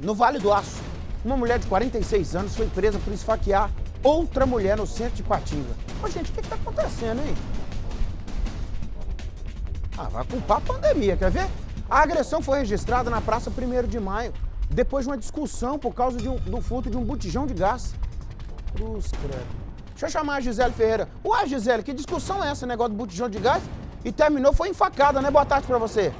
No Vale do Aço, uma mulher de 46 anos foi presa por esfaquear outra mulher no centro de Patinga. Ô, gente, o que está acontecendo, hein? Ah, vai culpar a pandemia, quer ver? A agressão foi registrada na Praça 1 de Maio, depois de uma discussão por causa um, do furto de um botijão de gás. Cruz, credo. Deixa eu chamar a Gisele Ferreira. Ué, Gisele, que discussão é essa, negócio do botijão de gás? E terminou, foi enfacada, né? Boa tarde pra você.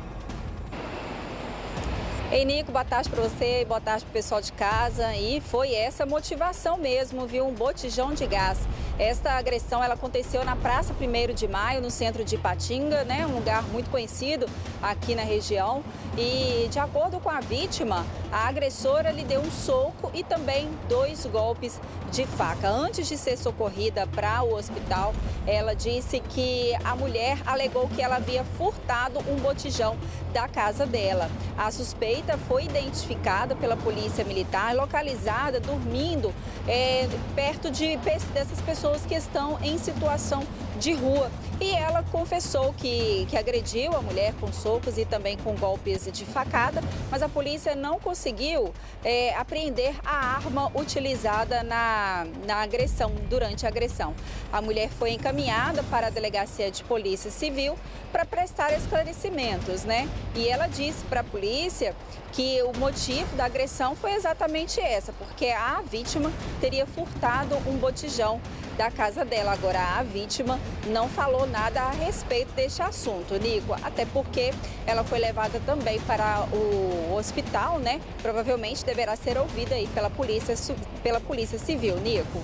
Ei, Nico, boa tarde para você, boa tarde para o pessoal de casa. E foi essa motivação mesmo, viu? Um botijão de gás. Esta agressão ela aconteceu na Praça 1 de Maio, no centro de Ipatinga, né? um lugar muito conhecido aqui na região. E, de acordo com a vítima, a agressora lhe deu um soco e também dois golpes de faca. Antes de ser socorrida para o hospital, ela disse que a mulher alegou que ela havia furtado um botijão da casa dela. A suspeita foi identificada pela polícia militar, localizada dormindo é, perto de dessas pessoas que estão em situação de rua. E ela confessou que, que agrediu a mulher com socos e também com golpes de facada, mas a polícia não conseguiu é, apreender a arma utilizada na, na agressão, durante a agressão. A mulher foi encaminhada para a delegacia de polícia civil para prestar esclarecimentos, né? E ela disse para a polícia que o motivo da agressão foi exatamente essa, porque a vítima teria furtado um botijão da casa dela. Agora, a vítima não falou nada a respeito deste assunto, Nico, até porque ela foi levada também para o hospital, né? Provavelmente deverá ser ouvida aí pela polícia, pela polícia civil, Nico.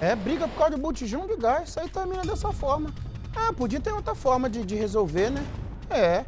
É, briga por causa do botijão de gás, isso aí termina dessa forma. Ah, podia ter outra forma de, de resolver, né? É,